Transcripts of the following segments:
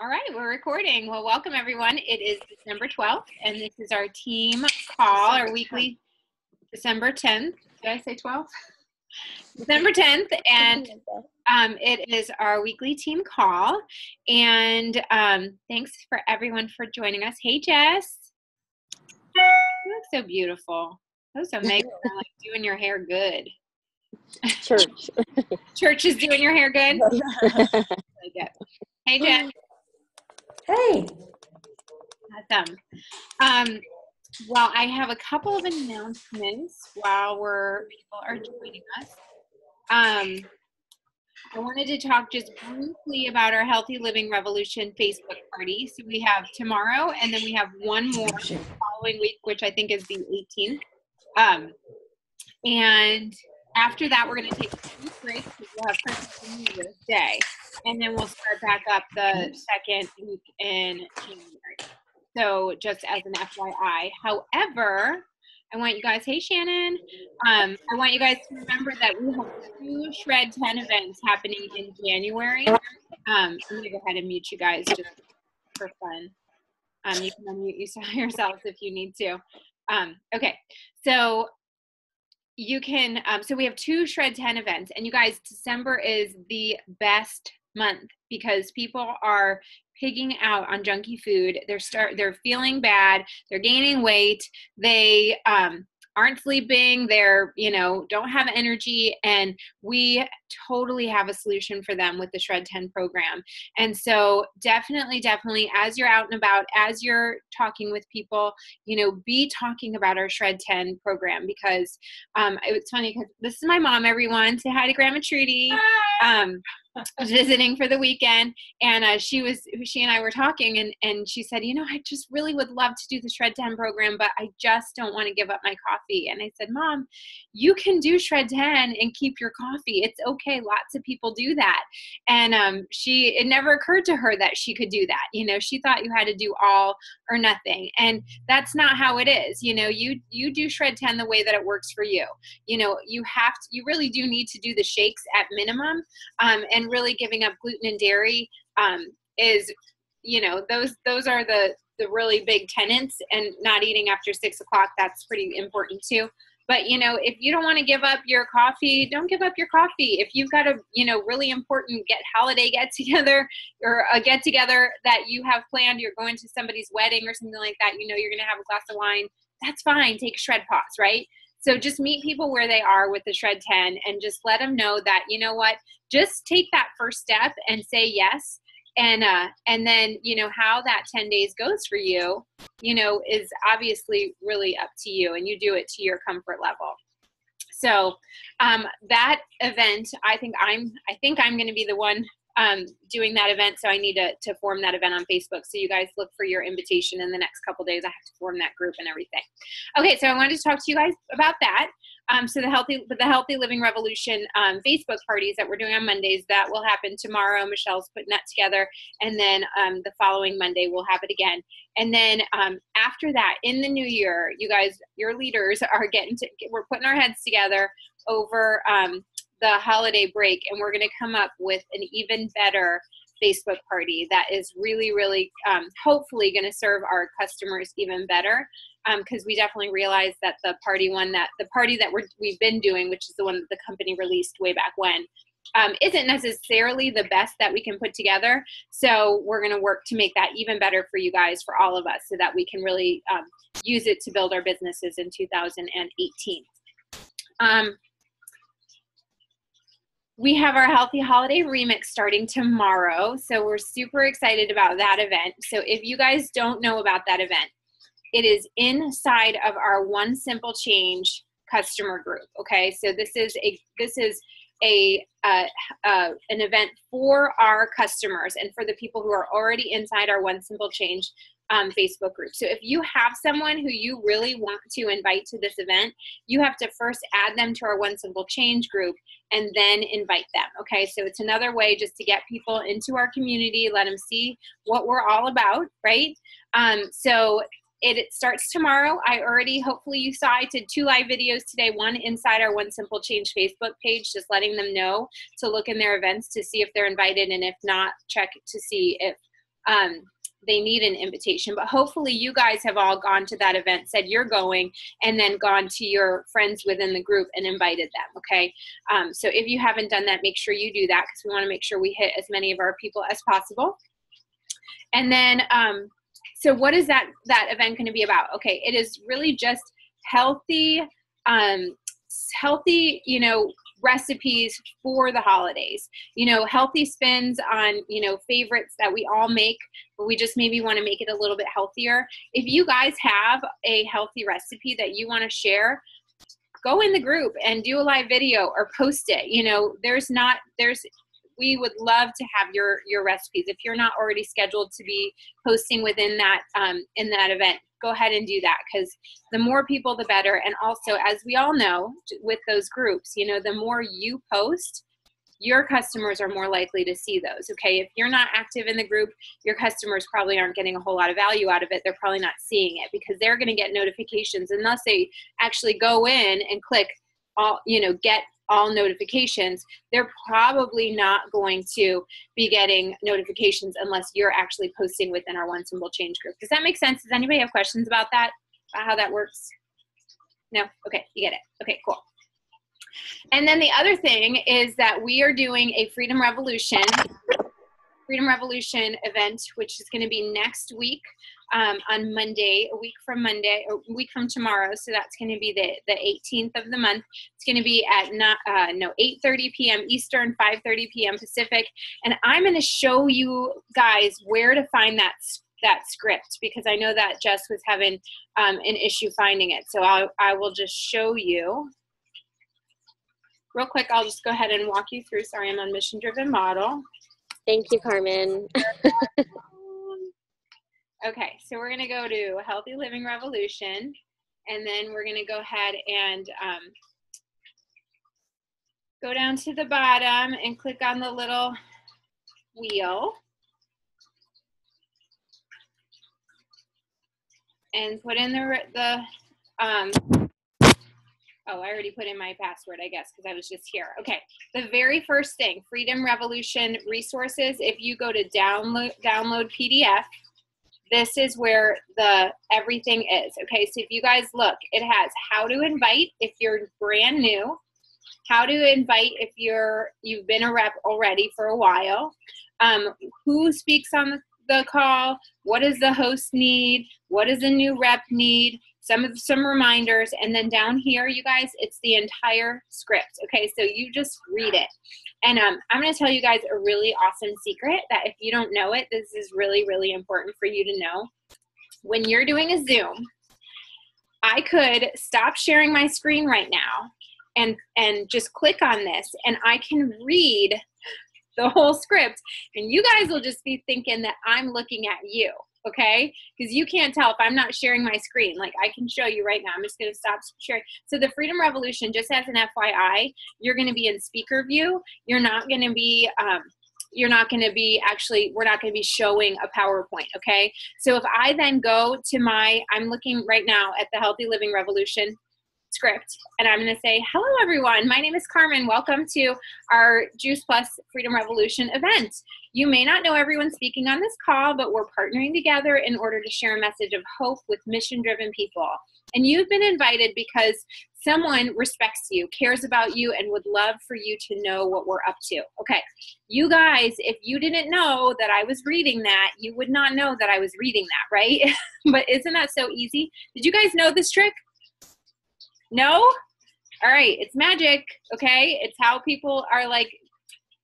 All right, we're recording. Well, welcome everyone. It is December 12th, and this is our team call, our weekly December 10th. Did I say 12th? December 10th, and um, it is our weekly team call. And um, thanks for everyone for joining us. Hey, Jess. You look so beautiful. That was amazing. like doing your hair good. Church. Church is doing your hair good. really good. Hey, Jess. Hey. Awesome. Um, well, I have a couple of announcements while we're people are joining us. Um, I wanted to talk just briefly about our Healthy Living Revolution Facebook party. So we have tomorrow, and then we have one more the following week, which I think is the 18th. Um, and after that, we're going to take a week break because we'll have Christmas New Year's Day, and then we'll start back up the second week in January. So just as an FYI. However, I want you guys, hey Shannon, um, I want you guys to remember that we have two Shred 10 events happening in January. Um, I'm going to go ahead and mute you guys just for fun. Um, you can unmute yourselves if you need to. Um, okay, so you can, um, so we have two Shred 10 events, and you guys, December is the best month because people are pigging out on junky food. They're start they're feeling bad. They're gaining weight. They um, aren't sleeping they're you know don't have energy and we totally have a solution for them with the shred 10 program. And so definitely definitely as you're out and about as you're talking with people you know be talking about our shred 10 program because um, it's funny because this is my mom everyone. Say hi to grandma trudy. Um, visiting for the weekend and uh, she was she and i were talking and and she said you know i just really would love to do the shred 10 program but i just don't want to give up my coffee. And i said mom you can do shred 10 and keep your coffee. It's okay. Lots of people do that. And um, she it never occurred to her that she could do that. You know she thought you had to do all or nothing and that's not how it is. You know you you do shred 10 the way that it works for you. You know you have to you really do need to do the shakes at minimum um, and and really giving up gluten and dairy um, is you know those those are the the really big tenants and not eating after six o'clock that's pretty important too. But you know if you don't want to give up your coffee don't give up your coffee. If you've got a you know really important get holiday get together or a get together that you have planned you're going to somebody's wedding or something like that you know you're going to have a glass of wine that's fine take shred pause right so just meet people where they are with the Shred 10 and just let them know that, you know what, just take that first step and say yes. And uh, and then you know how that 10 days goes for you, you know, is obviously really up to you, and you do it to your comfort level. So um, that event, I think I'm I think I'm going to be the one um, doing that event. So I need to, to form that event on Facebook. So you guys look for your invitation in the next couple days. I have to form that group and everything. Okay, so I wanted to talk to you guys about that. Um, so the healthy the healthy living revolution um, Facebook parties that we're doing on Mondays that will happen tomorrow. Michelle's putting that together, and then um, the following Monday we'll have it again. And then um, after that, in the new year, you guys, your leaders are getting to. We're putting our heads together over um, the holiday break and we're going to come up with an even better Facebook party that is really, really um, hopefully going to serve our customers even better. Because um, we definitely realize that the party one that the party that we're, we've been doing, which is the one that the company released way back when, um, isn't necessarily the best that we can put together. So we're going to work to make that even better for you guys, for all of us, so that we can really um, use it to build our businesses in 2018. We have our Healthy Holiday Remix starting tomorrow. So we're super excited about that event. So if you guys don't know about that event, it is inside of our One Simple Change customer group. Okay, so this is a this is a uh, uh, an event for our customers and for the people who are already inside our One Simple Change um, Facebook group. So if you have someone who you really want to invite to this event, you have to first add them to our One Simple Change group and then invite them. Okay, so it's another way just to get people into our community, let them see what we're all about, right? Um, so it, it starts tomorrow. I already, hopefully, you saw I did two live videos today. One inside our One Simple Change Facebook page, just letting them know to look in their events to see if they're invited, and if not, check to see if um, they need an invitation. But hopefully, you guys have all gone to that event, said you're going, and then gone to your friends within the group and invited them. Okay. Um, so if you haven't done that, make sure you do that because we want to make sure we hit as many of our people as possible. And then, um, so what is that that event going to be about? Okay, it is really just healthy, um, healthy, you know, recipes for the holidays. You know, healthy spins on, you know, favorites that we all make, but we just maybe want to make it a little bit healthier. If you guys have a healthy recipe that you want to share, go in the group and do a live video or post it. You know, there's not there's we would love to have your your recipes if you're not already scheduled to be posting within that um, in that event go ahead and do that because the more people the better. And also as we all know with those groups you know the more you post your customers are more likely to see those okay? If you're not active in the group your customers probably aren't getting a whole lot of value out of it. They're probably not seeing it because they're going to get notifications unless they actually go in and click all you know get all notifications, they're probably not going to be getting notifications unless you're actually posting within our One Simple Change group. Does that make sense? Does anybody have questions about that? About how that works? No? Okay, you get it. Okay, cool. And then the other thing is that we are doing a Freedom Revolution Freedom Revolution event, which is going to be next week um, on Monday, a week from Monday, a week from tomorrow. So that's going to be the, the 18th of the month. It's going to be at not, uh, no 8:30 p.m. Eastern, 5:30 p.m. Pacific, and I'm going to show you guys where to find that that script because I know that Jess was having um, an issue finding it. So I I will just show you real quick. I'll just go ahead and walk you through. Sorry, I'm on mission driven model. Thank you, Carmen. okay, so we're gonna go to Healthy Living Revolution, and then we're gonna go ahead and um, go down to the bottom and click on the little wheel. And put in the, the um, Oh, I already put in my password, I guess, because I was just here. Okay, the very first thing, Freedom Revolution resources. If you go to download download PDF, this is where the everything is. Okay, so if you guys look, it has how to invite if you're brand new, how to invite if you're you've been a rep already for a while, um, who speaks on the call, what does the host need, what does a new rep need, some of some reminders, and then down here, you guys, it's the entire script. Okay, so you just read it. And um, I'm going to tell you guys a really awesome secret that if you don't know it, this is really, really important for you to know. When you're doing a Zoom, I could stop sharing my screen right now and and just click on this and I can read the whole script and you guys will just be thinking that I'm looking at you okay? Because you can't tell if I'm not sharing my screen. Like I can show you right now. I'm just going to stop sharing. So the Freedom Revolution, just as an FYI, you're going to be in speaker view. You're not going to be. Um, you're not going to be actually we're not going to be showing a powerpoint okay so if i then go to my i'm looking right now at the healthy living revolution script and I'm going to say, Hello, everyone. My name is Carmen. Welcome to our Juice Plus Freedom Revolution event. You may not know everyone speaking on this call, but we're partnering together in order to share a message of hope with mission driven people. And you've been invited because someone respects you, cares about you, and would love for you to know what we're up to. Okay, you guys, if you didn't know that I was reading that, you would not know that I was reading that, right? but isn't that so easy? Did you guys know this trick? No? All right, it's magic, okay? It's how people are like,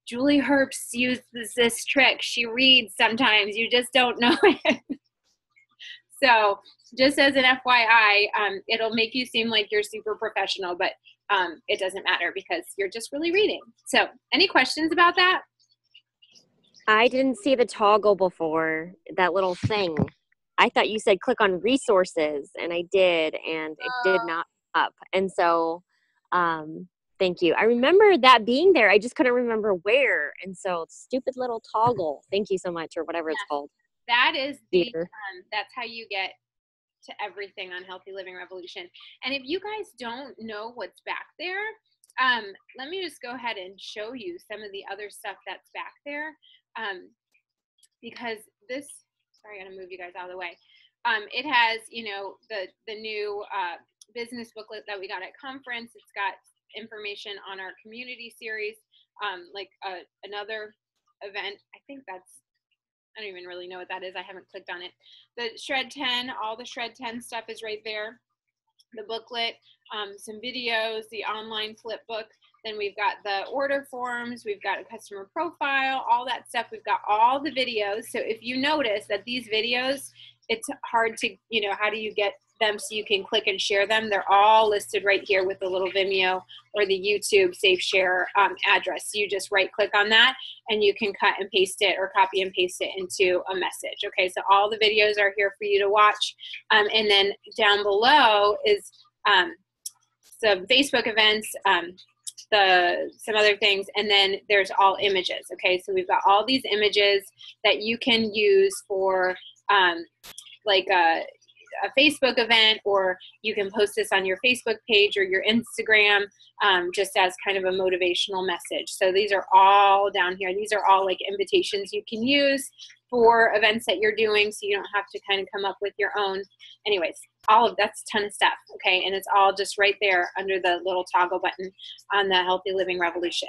Julie Herbst uses this trick. She reads sometimes, you just don't know it. so, just as an FYI, um, it'll make you seem like you're super professional, but um, it doesn't matter because you're just really reading. So, any questions about that? I didn't see the toggle before, that little thing. I thought you said click on resources, and I did, and it did oh. not up. And so, um, thank you. I remember that being there. I just couldn't remember where. And so, stupid little toggle. Thank you so much, or whatever yeah. it's called. That is the, um, that's how you get to everything on Healthy Living Revolution. And if you guys don't know what's back there, um, let me just go ahead and show you some of the other stuff that's back there. Um, because this, sorry, I gotta move you guys out of the way. Um, it has, you know, the, the new uh, business booklet that we got at conference. It's got information on our community series, um, like uh, another event. I think that's, I don't even really know what that is. I haven't clicked on it. The Shred 10, all the Shred 10 stuff is right there. The booklet, um, some videos, the online flip book. Then we've got the order forms, we've got a customer profile, all that stuff. We've got all the videos. So if you notice that these videos, it's hard to, you know, how do you get them so you can click and share them? They're all listed right here with the little Vimeo or the YouTube Safe Share um, address. So you just right click on that and you can cut and paste it or copy and paste it into a message. Okay, so all the videos are here for you to watch. Um, and then down below is um, some Facebook events, um, the some other things, and then there's all images. Okay, so we've got all these images that you can use for um, like a, a Facebook event, or you can post this on your Facebook page or your Instagram, um, just as kind of a motivational message. So these are all down here. These are all like invitations you can use for events that you're doing, so you don't have to kind of come up with your own. Anyways, all of that's a ton of stuff. Okay, and it's all just right there under the little toggle button on the Healthy Living Revolution.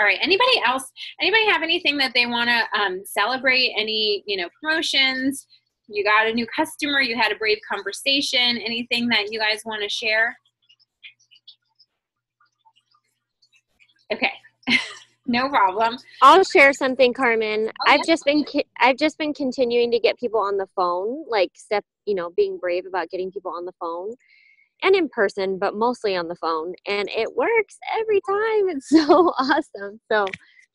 All right. Anybody else? Anybody have anything that they want to um, celebrate? Any you know promotions? You got a new customer. You had a brave conversation. Anything that you guys want to share? Okay. no problem. I'll share something, Carmen. Oh, I've yeah. just been ki- I've just been continuing to get people on the phone, like step, you know, being brave about getting people on the phone and in person, but mostly on the phone, and it works every time. It's so awesome. So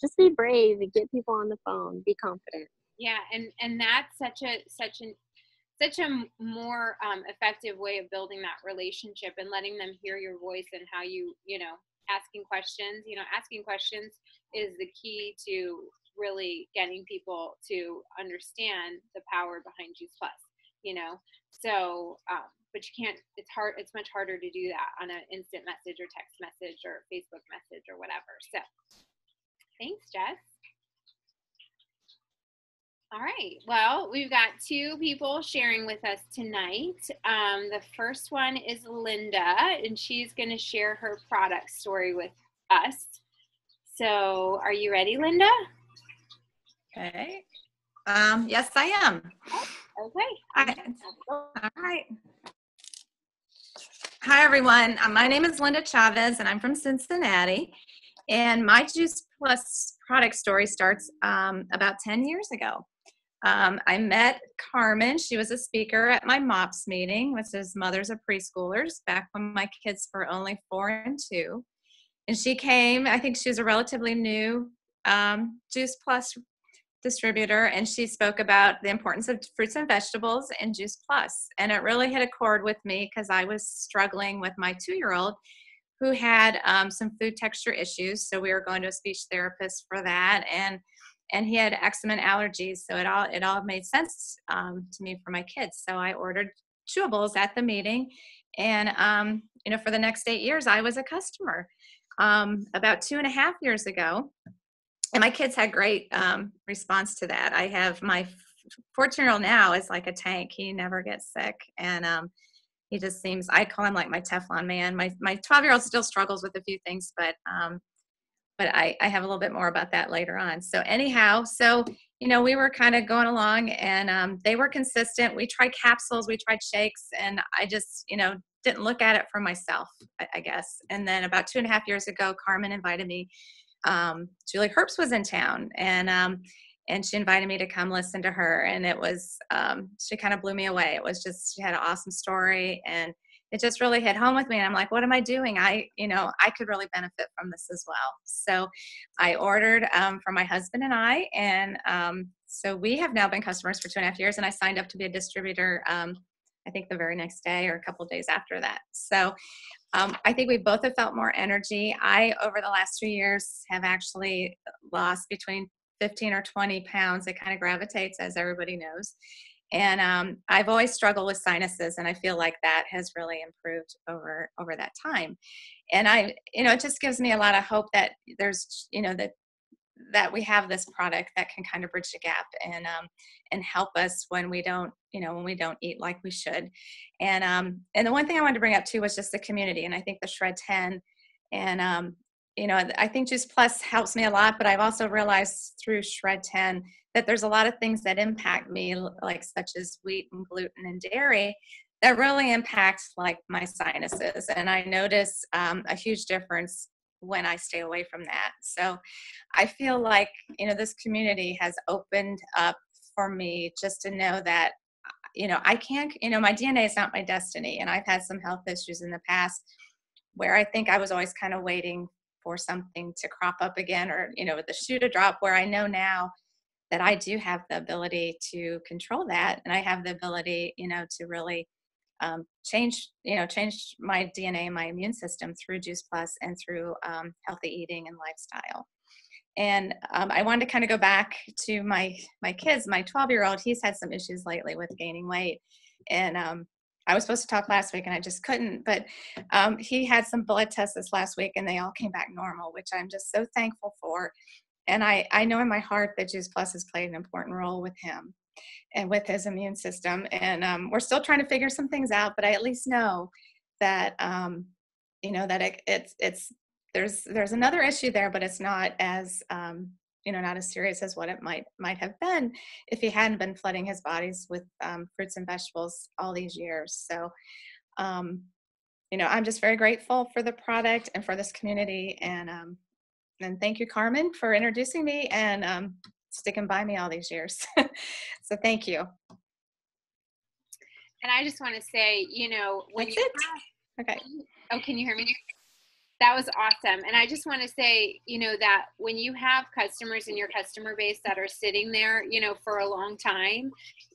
just be brave and get people on the phone. Be confident. Yeah, and and that's such a such an such a more um, effective way of building that relationship and letting them hear your voice and how you you know asking questions. You know, asking questions is the key to really getting people to understand the power behind Juice Plus. You know, so um, but you can't. It's hard. It's much harder to do that on an instant message or text message or Facebook message or whatever. So, thanks, Jess. All right. Well, we've got two people sharing with us tonight. Um, the first one is Linda, and she's going to share her product story with us. So, are you ready, Linda? Okay. Um, yes, I am. Okay. Hi. All right. Hi, everyone. Uh, My name is Linda Chavez, and I'm from Cincinnati. And my Juice Plus product story starts um, about 10 years ago. Um, I met Carmen. She was a speaker at my MOPS meeting, which is Mothers of Preschoolers, back when my kids were only four and two. And she came, I think she was a relatively new um, Juice Plus distributor and she spoke about the importance of fruits and vegetables and juice Plus. and it really hit a chord with me because i was struggling with my two-year-old who had um, some food texture issues so we were going to a speech therapist for that and and he had eczema and allergies so it all it all made sense um, to me for my kids so i ordered chewables at the meeting and um, you know for the next eight years i was a customer um, about two and a half years ago and my kids had great um, response to that. I have my 14 year old now is like a tank. He never gets sick, and um, he just seems. I call him like my Teflon man. My my 12 year old still struggles with a few things, but um, but I I have a little bit more about that later on. So anyhow, so you know we were kind of going along, and um, they were consistent. We tried capsules, we tried shakes, and I just you know didn't look at it for myself, I, I guess. And then about two and a half years ago, Carmen invited me um, Julie Herbst was in town, and um, and she invited me to come listen to her, and it was um, she kind of blew me away. It was just she had an awesome story, and it just really hit home with me. And I'm like, what am I doing? I you know I could really benefit from this as well. So I ordered um, for my husband and I, and um, so we have now been customers for two and a half years, and I signed up to be a distributor. Um, I think the very next day or a couple days after that. So um, I think we both have felt more energy. I, over the last two years, have actually lost between 15 or 20 pounds. It kind of gravitates, as everybody knows. And um, I've always struggled with sinuses, and I feel like that has really improved over over that time. And I, you know, it just gives me a lot of hope that there's, you know, that that we have this product that can kind of bridge the gap and um, and help us when we don't you know when we don't eat like we should and um and the one thing i wanted to bring up too was just the community and i think the shred 10 and um you know i think juice plus helps me a lot but i've also realized through shred 10 that there's a lot of things that impact me like such as wheat and gluten and dairy that really impacts like my sinuses and i notice um, a huge difference when I stay away from that. So I feel like, you know, this community has opened up for me just to know that, you know, I can't, you know, my DNA is not my destiny. And I've had some health issues in the past where I think I was always kind of waiting for something to crop up again or, you know, the shoe to drop where I know now that I do have the ability to control that. And I have the ability, you know, to really um, changed you know change my dna my immune system through juice plus and through um, healthy eating and lifestyle and um, i wanted to kind of go back to my my kids my 12 year old he's had some issues lately with gaining weight and um, i was supposed to talk last week and i just couldn't but um, he had some blood tests this last week and they all came back normal which i'm just so thankful for and i i know in my heart that juice plus has played an important role with him and with his immune system. And um, we're still trying to figure some things out, but I at least know that um, you know that it, it's it's there's there's another issue there, but it's not as um, you know not as serious as what it might might have been if he hadn't been flooding his bodies with um, fruits and vegetables all these years. So. Um, you know, I'm just very grateful for the product and for this community, and um, and thank you, Carmen, for introducing me. And um, sticking by me all these years. so thank you. And I just want to say, you know, when That's you it. have, Okay. oh, can you hear me? That was awesome. And I just want to say, you know, that when you have customers in your customer base that are sitting there, you know, for a long time,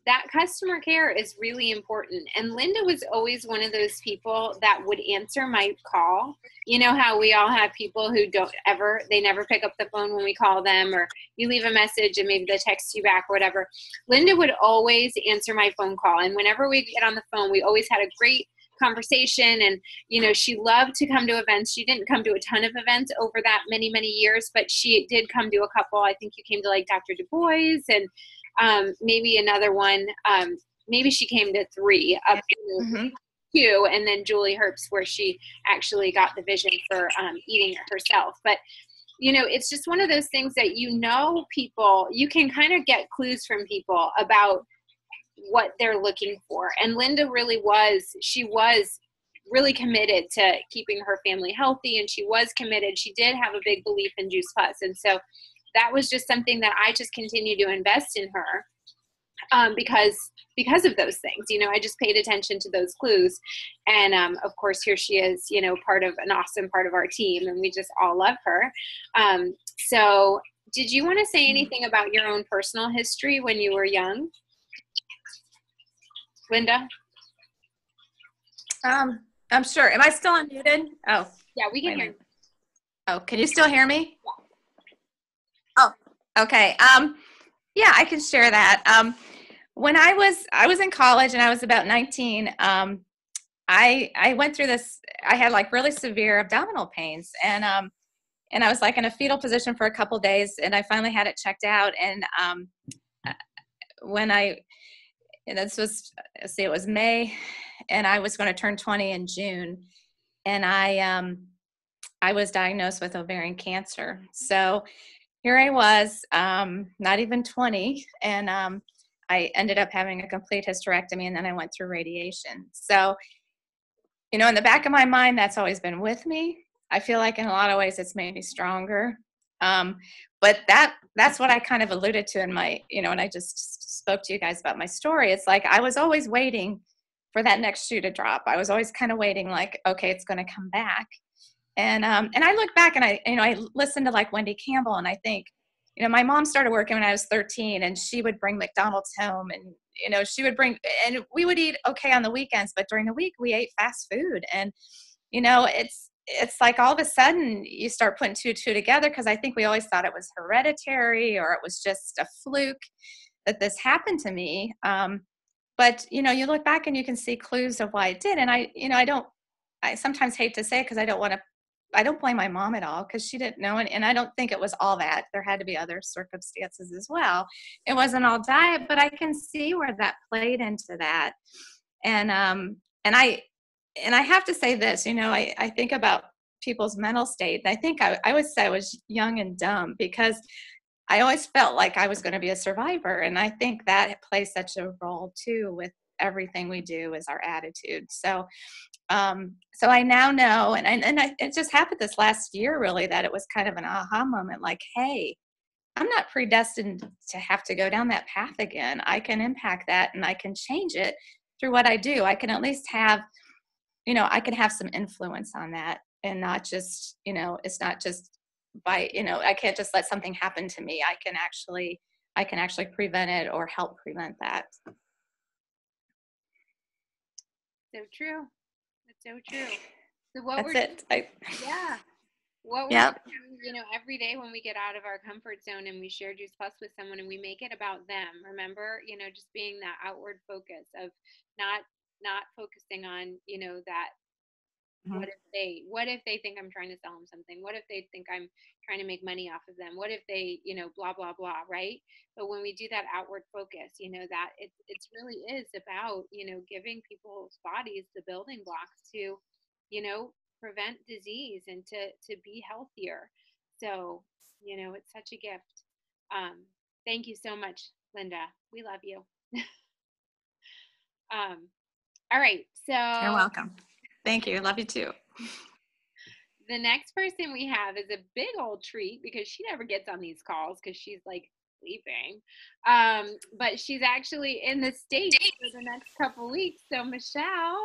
that customer care is really important. And Linda was always one of those people that would answer my call. You know how we all have people who don't ever, they never pick up the phone when we call them, or you leave a message and maybe they text you back or whatever. Linda would always answer my phone call. And whenever we get on the phone, we always had a great conversation and you know she loved to come to events. She didn't come to a ton of events over that many many years but she did come to a couple. I think you came to like dr du bois and um, maybe another one um, maybe she came to three up to hmm two and then julie herbst where she actually got the vision for um, eating herself. But you know it's just one of those things that you know people you can kind of get clues from people about what they're looking for. And Linda really was, she was really committed to keeping her family healthy and she was committed. She did have a big belief in Juice Plus. And so that was just something that I just continued to invest in her. Um, because because of those things you know i just paid attention to those clues and um, of course here she is you know part of an awesome part of our team and we just all love her um, so did you want to say anything about your own personal history when you were young linda Um, I'm sure. Am I still unmuted? Oh, yeah we can hear minute. oh, can you still hear me? Yeah. Oh, okay. Um, yeah, I can share that. Um, when I was I was in college and I was about 19. Um, I I went through this. I had like really severe abdominal pains, and um, and I was like in a fetal position for a couple days, and I finally had it checked out. And um, uh, when I and this was let's see, it was May, and I was going to turn 20 in June, and I um, I was diagnosed with ovarian cancer. So here I was, um, not even 20, and um, I ended up having a complete hysterectomy, and then I went through radiation. So, you know, in the back of my mind, that's always been with me. I feel like in a lot of ways it's made me stronger. Um, but that that's what I kind of alluded to in my, you know, and I just spoke to you guys about my story. It's like I was always waiting for that next shoe to drop. I was always kind of waiting, like, okay, it's going to come back. And um, and I look back and I, you know, I listen to like Wendy Campbell, and I think, you know, my mom started working when I was 13, and she would bring McDonald's home, and you know, she would bring, and we would eat okay on the weekends, but during the week we ate fast food, and you know, it's it's like all of a sudden you start putting two two together because I think we always thought it was hereditary or it was just a fluke that this happened to me. Um, but you know, you look back and you can see clues of why it did, and I, you know, I don't. I sometimes hate to say it because I don't want to I don't blame my mom at all because she didn't know, and, and I don't think it was all that. There had to be other circumstances as well. It wasn't all diet, but I can see where that played into that. And um, and I and I have to say this, you know, I, I think about people's mental state. I think I, I would say I was young and dumb because I always felt like I was going to be a survivor. And I think that plays such a role too with everything we do is our attitude. So, um, so I now know, and, and, and I, it just happened this last year really that it was kind of an aha moment like, hey, I'm not predestined to have to go down that path again. I can impact that and I can change it through what I do. I can at least have, you know, I can have some influence on that and not just, you know, it's not just by you know i can't just let something happen to me. I can actually i can actually prevent it or help prevent that. So true. That's so true. So what that's we're it. I, yeah. What we're Yep. doing, you know every day when we get out of our comfort zone and we share juice plus with someone and we make it about them remember you know just being that outward focus of not not focusing on you know that Mhm. what if they what if they think i'm trying to sell them something? What if they think i'm trying to make money off of them? What if they you know blah blah blah right? But when we do that outward focus you know that it it's really is about you know giving people's bodies the building blocks to you know prevent disease and to to be healthier. So you know it's such a gift. Um thank you so much linda. We love you. Um all right so you're welcome thank you love you too the next person we have is a big old treat because she never gets on these calls because she's like sleeping. Um, but she's actually in the States for the next couple weeks. So, Michelle,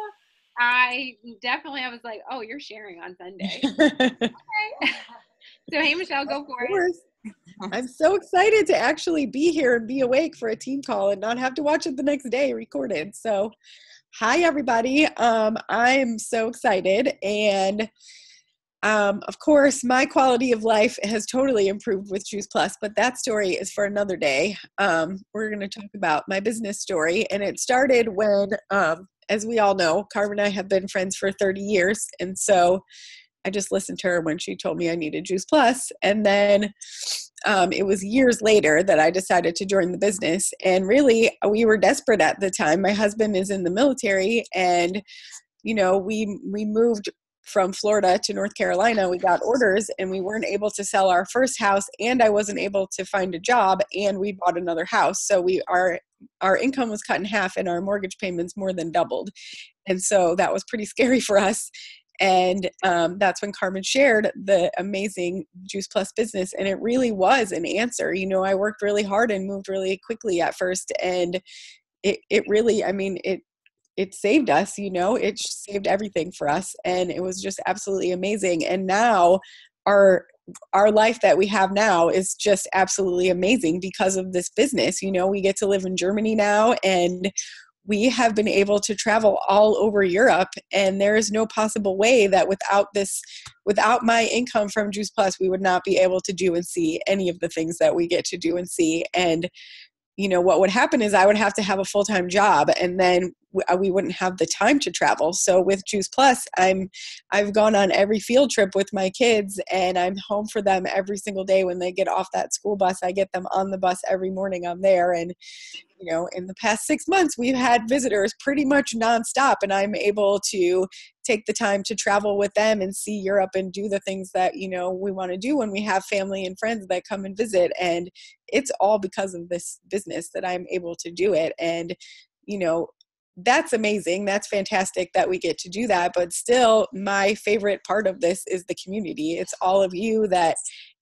I definitely I was like, oh, you're sharing on Sunday. Okay. so, hey, Michelle, go for Of it. course. I'm so excited to actually be here and be awake for a team call and not have to watch it the next day recorded. So, hi everybody. Um, I'm so excited, and um, of course, my quality of life has totally improved with Juice Plus. But that story is for another day. Um, we're going to talk about my business story, and it started when, um, as we all know, Carmen and I have been friends for 30 years, and so I just listened to her when she told me I needed Juice Plus, and then um, it was years later that I decided to join the business. And really, we were desperate at the time. My husband is in the military, and you know, we we moved from Florida to North Carolina. We got orders, and we weren't able to sell our first house, and I wasn't able to find a job, and we bought another house. So we our our income was cut in half, and our mortgage payments more than doubled. And so that was pretty scary for us and um, that's when carmen shared the amazing juice plus business and it really was an answer you know i worked really hard and moved really quickly at first and it, it really i mean it it saved us you know it saved everything for us and it was just absolutely amazing and now our our life that we have now is just absolutely amazing because of this business you know we get to live in germany now and we have been able to travel all over Europe, and there is no possible way that without this, without my income from Juice Plus, we would not be able to do and see any of the things that we get to do and see. And you know what would happen is I would have to have a full time job, and then Uh, we wouldn't have the time to travel. So with Juice Plus, I'm I've gone on every field trip with my kids, and I'm home for them every single day when they get off that school bus. I get them on the bus every morning. I'm there, and you know, in the past six months, we've had visitors pretty much nonstop, and I'm able to take the time to travel with them and see Europe and do the things that you know we want to do when we have family and friends that come and visit. And it's all because of this business that I'm able to do it. And you know, that's amazing. That's fantastic that we get to do that. But still, my favorite part of this is the community. It's all of you that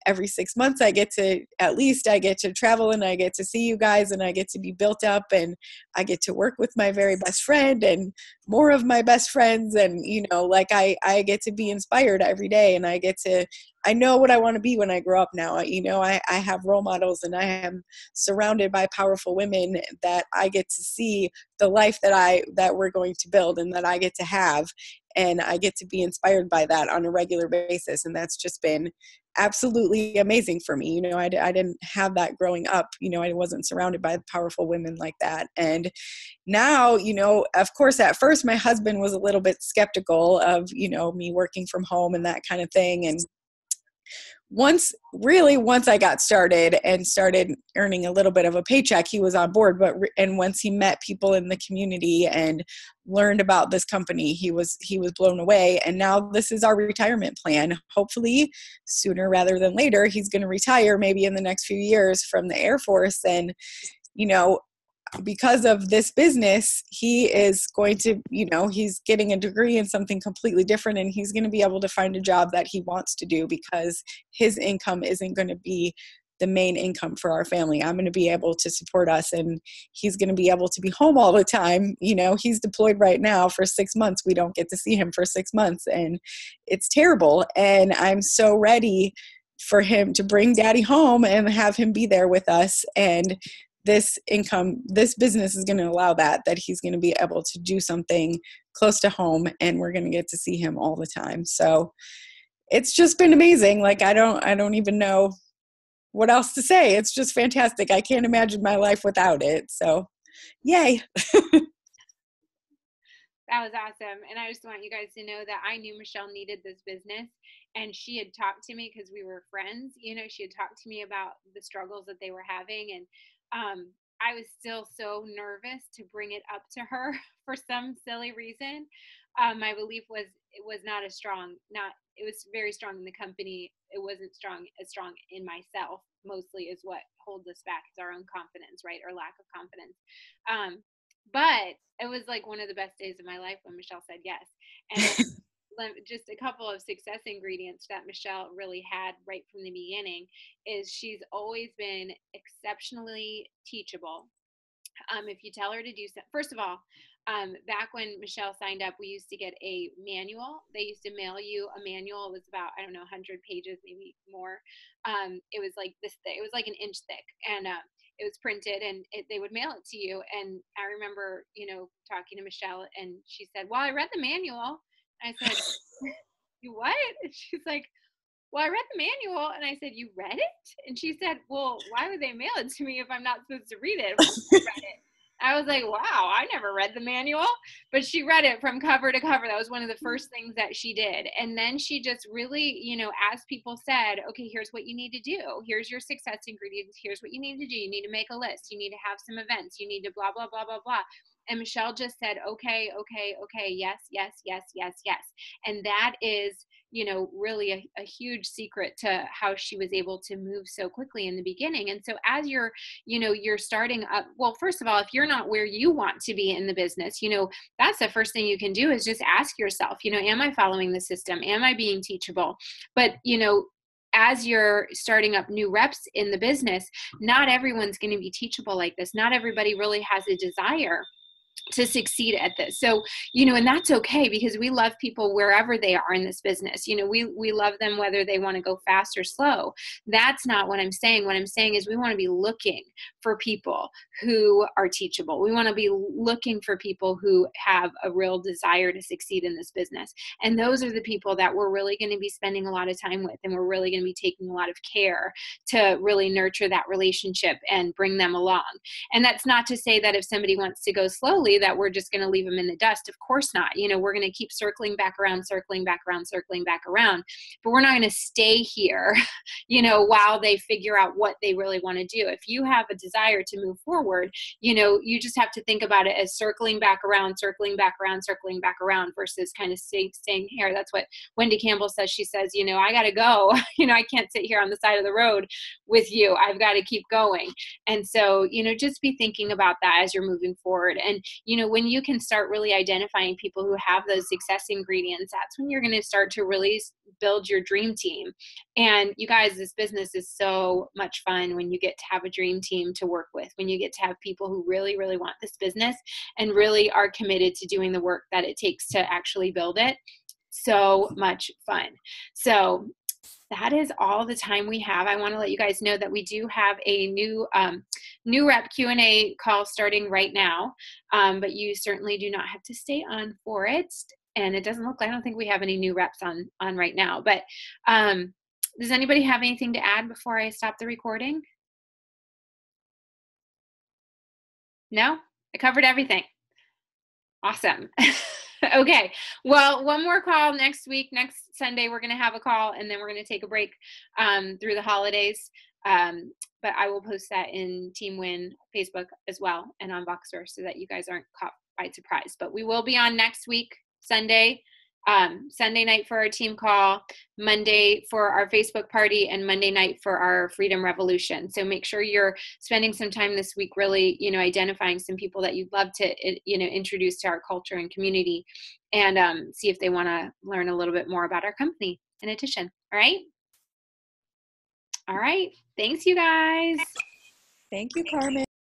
every six months I get to, at least, I get to travel and I get to see you guys and I get to be built up and I get to work with my very best friend and more of my best friends. And, you know, like I, I get to be inspired every day and I get to, I know what I want to be when I grow up now. You know, I, I have role models and I am surrounded by powerful women that I get to see the life that I that we're going to build and that I get to have. and I get to be inspired by that on a regular basis. And that's just been absolutely amazing for me. You know, I, I didn't have that growing up. You know, I wasn't surrounded by powerful women like that. And now, you know, of course, at first my husband was a little bit skeptical of, you know, me working from home and that kind of thing. And once really once i got started and started earning a little bit of a paycheck he was on board but and once he met people in the community and learned about this company he was he was blown away. And now this is our retirement plan. Hopefully sooner rather than later he's going to retire maybe in the next few years from the air force and you know because of this business, he is going to, you know, he's getting a degree in something completely different and he's going to be able to find a job that he wants to do because his income isn't going to be the main income for our family. I'm going to be able to support us and he's going to be able to be home all the time. You know, he's deployed right now for 6 months. We don't get to see him for 6 months and it's terrible and I'm so ready for him to bring daddy home and have him be there with us and this income this business is going to allow that that he's going to be able to do something close to home and we're going to get to see him all the time. So it's just been amazing. Like i don't i don't even know what else to say. It's just fantastic. I can't imagine my life without it. So yay. That was awesome. And i just want you guys to know that i knew michelle needed this business and she had talked to me because we were friends you know she had talked to me about the struggles that they were having and um, I was still so nervous to bring it up to her for some silly reason. Um, my belief was it was not as strong. Not it was very strong in the company. It wasn't strong as strong in myself. Mostly is what holds us back is our own confidence, right, or lack of confidence. Um, but it was like one of the best days of my life when Michelle said yes. And just a couple of success ingredients that Michelle really had right from the beginning is she's always been exceptionally teachable. Um, if you tell her to do so, first of all, um, back when Michelle signed up, we used to get a manual. They used to mail you a manual. It was about I don't know 100 pages, maybe more. Um, it was like this thick. It was like an inch thick, and uh, it was printed, and it, they would mail it to you. And I remember, you know, talking to Michelle, and she said, "Well, I read the manual." I said, You what? And she's like, Well, I read the manual. And I said, You read it? And she said, Well, why would they mail it to me if I'm not supposed to read it? I read it. I was like, wow, I never read the manual, but she read it from cover to cover. That was one of the first things that she did. And then she just really, you know, as people said, okay, here's what you need to do. Here's your success ingredients. Here's what you need to do. You need to make a list. You need to have some events. You need to blah, blah, blah, blah, blah. And Michelle just said, okay, okay, okay, yes, yes, yes, yes, yes. And that is, you know, really a, a, huge secret to how she was able to move so quickly in the beginning. And so as you're, you know, you're starting up, well, first of all, if you're not where you want to be in the business, you know, that's the first thing you can do is just ask yourself, you know, am I following the system? Am I being teachable? But, you know, as you're starting up new reps in the business, not everyone's going to be teachable like this. Not everybody really has a desire to succeed at this. So you know and that's okay because we love people wherever they are in this business. You know we we love them whether they want to go fast or slow. That's not what i'm saying. What i'm saying is we want to be looking for people who are teachable. We want to be looking for people who have a real desire to succeed in this business. And those are the people that we're really going to be spending a lot of time with and we're really going to be taking a lot of care to really nurture that relationship and bring them along. And that's not to say that if somebody wants to go slowly that we're just going to leave them in the dust. Of course not. You know, we're going to keep circling back around, circling back around, circling back around. But we're not going to stay here, you know, while they figure out what they really want to do. If you have a desire to move forward, you know, you just have to think about it as circling back around, circling back around, circling back around versus kind of stay, staying here. That's what Wendy Campbell says. She says, you know, I got to go. you know, I can't sit here on the side of the road with you. I've got to keep going. And so, you know, just be thinking about that as you're moving forward. And you know when you can start really identifying people who have those success ingredients that's when you're going to start to really build your dream team. And you guys this business is so much fun when you get to have a dream team to work with when you get to have people who really really want this business and really are committed to doing the work that it takes to actually build it. So much fun. So that is all the time we have. I want to let you guys know that we do have a new um, new rep Q and A call starting right now, um, but you certainly do not have to stay on for it. and it doesn't look like I don't think we have any new reps on on right now. But um, does anybody have anything to add before I stop the recording? No, I covered everything. Awesome. okay. Well, one more call next week. Next Sunday, we're going to have a call, and then we're going to take a break um, through the holidays. Um, but I will post that in Team Win Facebook as well and on Voxer so that you guys aren't caught by surprise. But we will be on next week, Sunday, um, Sunday night for our team call, Monday for our Facebook party, and Monday night for our Freedom Revolution. So make sure you're spending some time this week really, you know, identifying some people that you'd love to, you know, introduce to our culture and community and um, see if they want to learn a little bit more about our company in addition. All right. All right. Thanks, you guys. Thank you, Carmen.